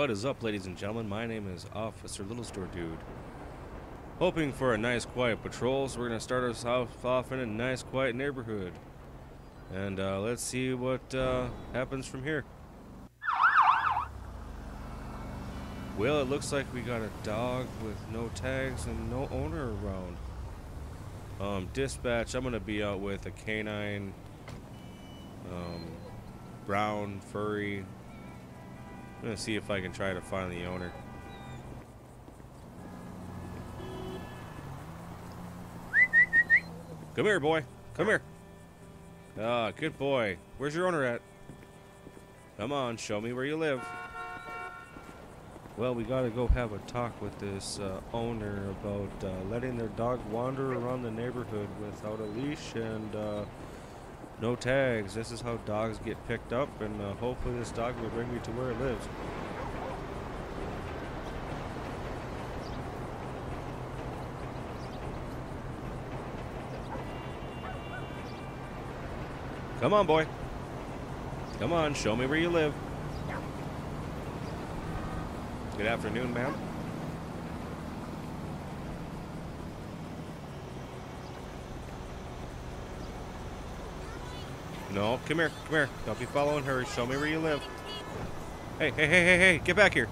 What is up, ladies and gentlemen? My name is Officer Little Store Dude. Hoping for a nice, quiet patrol, so we're going to start us off in a nice, quiet neighborhood. And uh, let's see what uh, happens from here. Well, it looks like we got a dog with no tags and no owner around. Um, dispatch, I'm going to be out with a canine, um, brown, furry, I'm gonna see if I can try to find the owner. Come here, boy. Come here. Ah, good boy. Where's your owner at? Come on, show me where you live. Well, we gotta go have a talk with this uh, owner about uh, letting their dog wander around the neighborhood without a leash and uh, no tags. This is how dogs get picked up, and uh, hopefully this dog will bring me to where it lives. Come on, boy. Come on, show me where you live. Good afternoon, ma'am. No, come here, come here. Don't be following her. Show me where you live. Hey, hey, hey, hey, hey, get back here.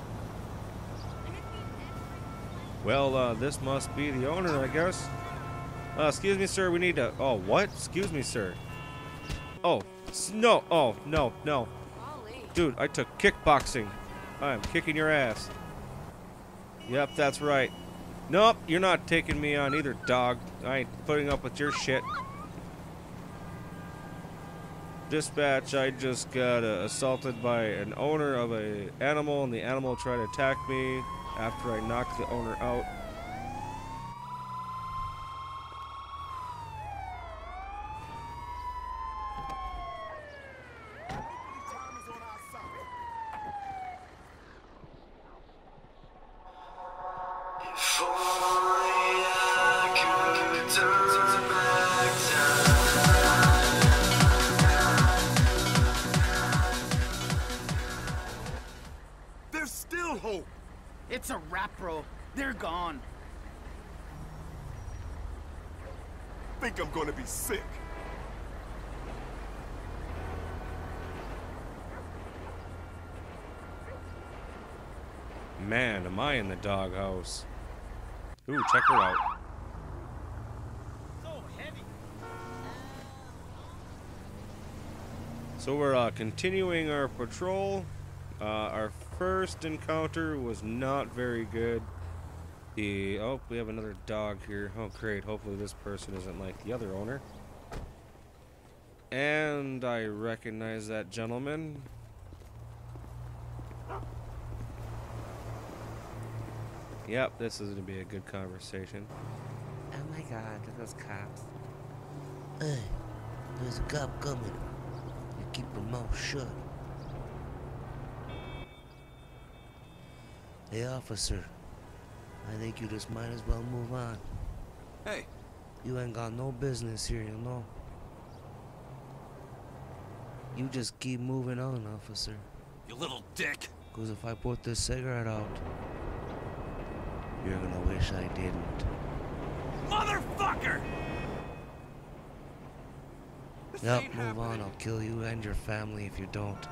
Well, uh, this must be the owner, I guess. Uh, excuse me, sir, we need to... Oh, what? Excuse me, sir. Oh, no, oh, no, no. Dude, I took kickboxing. I am kicking your ass. Yep, that's right. Nope, you're not taking me on either, dog. I ain't putting up with your shit. Dispatch, I just got uh, assaulted by an owner of a animal, and the animal tried to attack me after I knocked the owner out. It's a wrap, bro. They're gone. Think I'm gonna be sick. Man, am I in the doghouse. Ooh, check her out. So heavy. So we're uh, continuing our patrol. Uh, our first encounter was not very good. The oh, we have another dog here. Oh, great. Hopefully this person isn't like the other owner. And I recognize that gentleman. Yep, this is to be a good conversation. Oh my god, look at those cops. Hey, there's a cop coming. You keep your mouth shut. Hey, officer. I think you just might as well move on. Hey. You ain't got no business here, you know. You just keep moving on, officer. You little dick. Because if I put this cigarette out, you're gonna wish I didn't. Motherfucker! Yep, move on. I'll kill you and your family if you don't.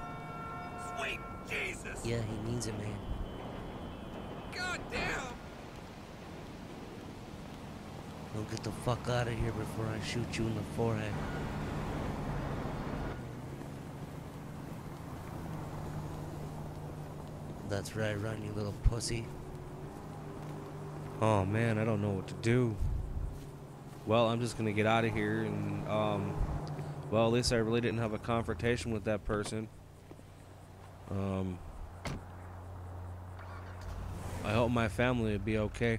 Sweet Jesus! Yeah, he needs it, man. God damn! Don't get the fuck out of here before I shoot you in the forehead. That's right, run, you little pussy. Oh man, I don't know what to do. Well, I'm just gonna get out of here and um well at least I really didn't have a confrontation with that person. Um I hope my family will be okay.